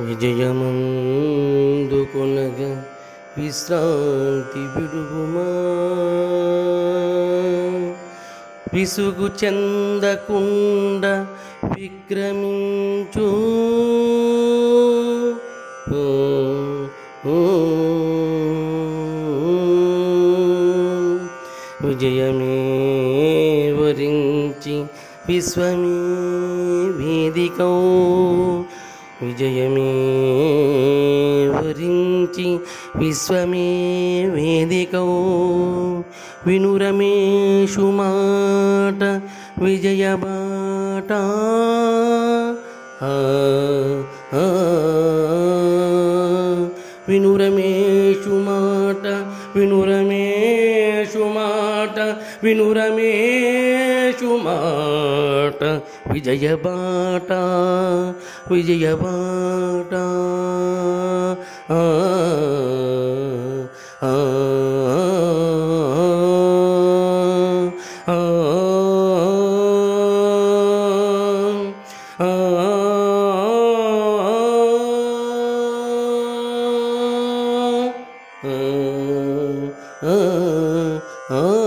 విజయమందుకొనగా విశ్రాంతి విడుగుమా. విసుగు చెందకుండ విక్రమించు. ఓ, విజయమే వరించి విశ్వమే వేదికౌ. విజయమే వరించి విశ్వమే వేదికౌ వినురమేషు మాట విజయ బాట ఆ, ఆ, వినురమేషు మాట వినురమేషు మాట వినురమేషు మాట విజయ விஜயபாட Oh.